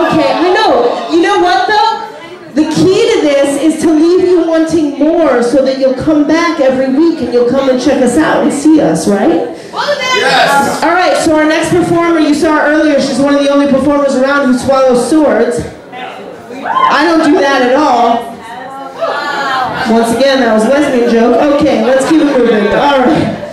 Okay, I know. You know what though? The key to this is to leave you wanting more so that you'll come back every week and you'll come and check us out and see us, right? Yes! All right, so our next performer, you saw earlier, she's one of the only performers around who swallows swords. I don't do that at all. Once again, that was lesbian joke. Okay, let's keep it moving. All right.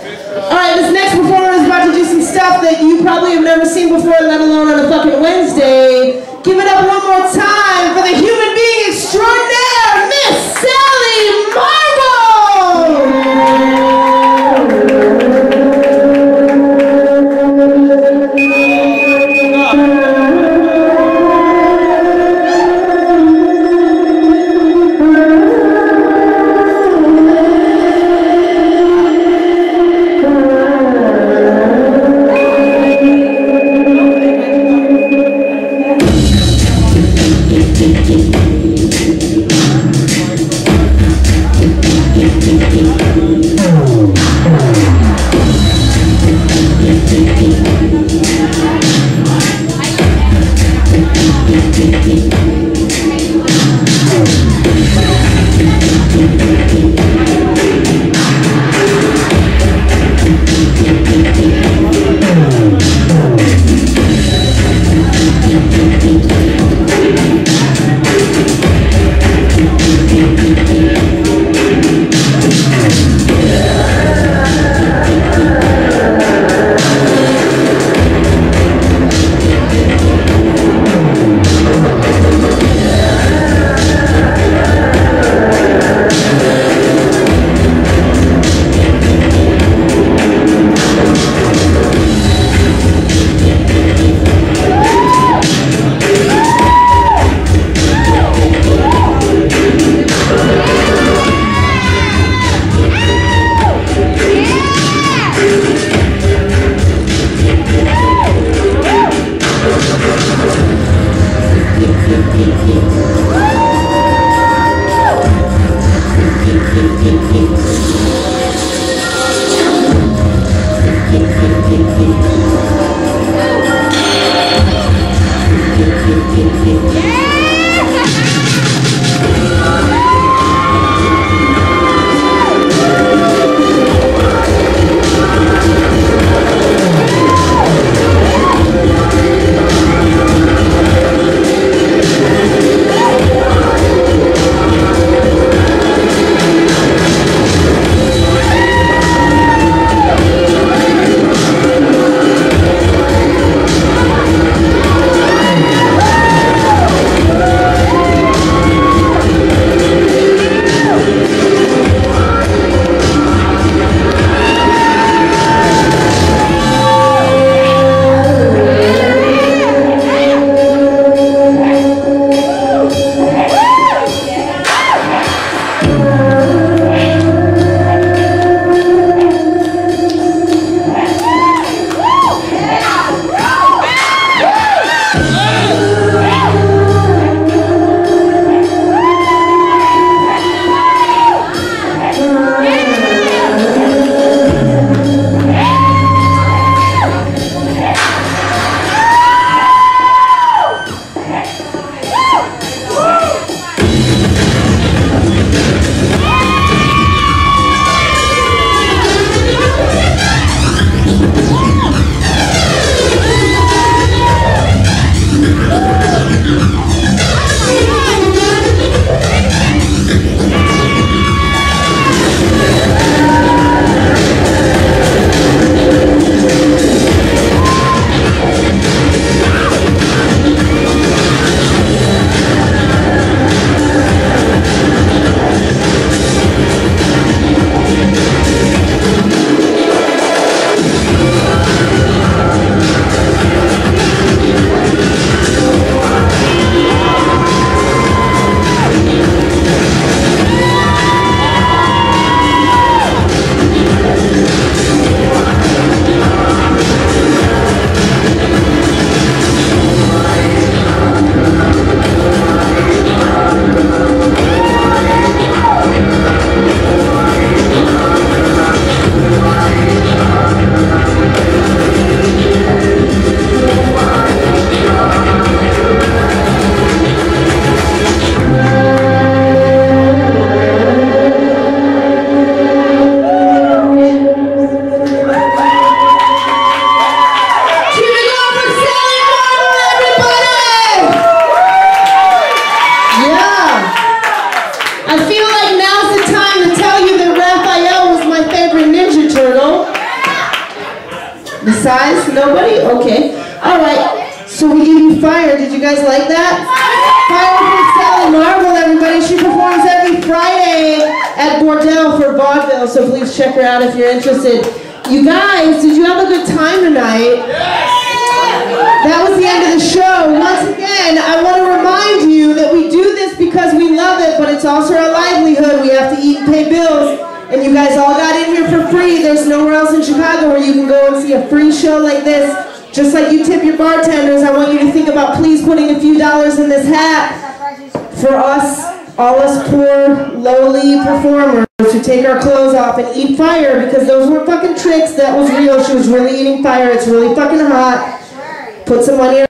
The size? Nobody? Okay. All right. So we give you Fire. Did you guys like that? Fire from Sally Marvel, everybody. She performs every Friday at Bordel for vaudeville, so please check her out if you're interested. You guys, did you have a good time tonight? That was the end of the show. Once again, I want to remind you that we do this because we love it, but it's also our livelihood. We have to eat and pay bills. And you guys all got in here for free. There's nowhere else in Chicago where you can go and see a free show like this. Just like you tip your bartenders, I want you to think about please putting a few dollars in this hat for us, all us poor, lowly performers who take our clothes off and eat fire because those were fucking tricks. That was real. She was really eating fire. It's really fucking hot. Put some money